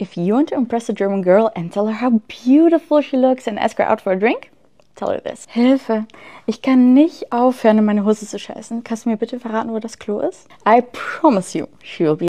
If you want to impress a German girl and tell her how beautiful she looks and ask her out for a drink, tell her this. Hilfe, ich kann nicht aufhören, in meine Hose zu scheißen. Kannst du mir bitte verraten, wo das Klo ist? I promise you, she will be